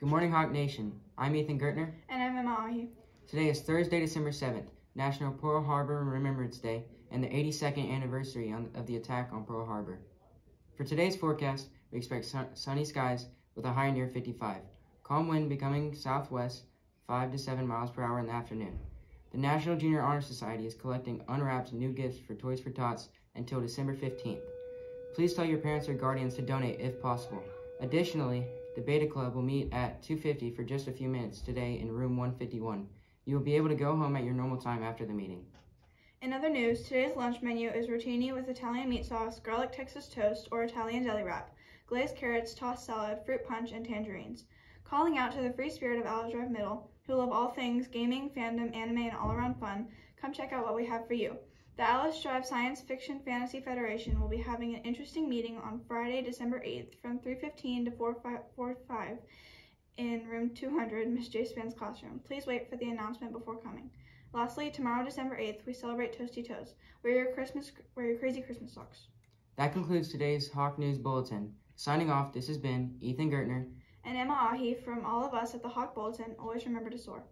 Good morning, Hawk Nation. I'm Ethan Gertner. And I'm Emma Ahi. Today is Thursday, December 7th, National Pearl Harbor Remembrance Day, and the 82nd anniversary on, of the attack on Pearl Harbor. For today's forecast, we expect sun, sunny skies with a high near 55. Calm wind becoming southwest 5 to 7 miles per hour in the afternoon. The National Junior Honor Society is collecting unwrapped new gifts for Toys for Tots until December 15th. Please tell your parents or guardians to donate if possible. Additionally, the Beta Club will meet at 2.50 for just a few minutes today in room 151. You will be able to go home at your normal time after the meeting. In other news, today's lunch menu is rotini with Italian meat sauce, garlic Texas toast, or Italian deli wrap, glazed carrots, tossed salad, fruit punch, and tangerines. Calling out to the free spirit of Alice Drive Middle, who love all things gaming, fandom, anime, and all-around fun, come check out what we have for you. The Alice Drive Science Fiction Fantasy Federation will be having an interesting meeting on Friday, December 8th from 3.15 to 4.45 in room 200, Miss J. Span's classroom. Please wait for the announcement before coming. Lastly, tomorrow, December 8th, we celebrate Toasty Toes. Wear your Christmas, wear your crazy Christmas socks. That concludes today's Hawk News Bulletin. Signing off, this has been Ethan Gertner and Emma Ahi from all of us at the Hawk Bulletin. Always remember to soar.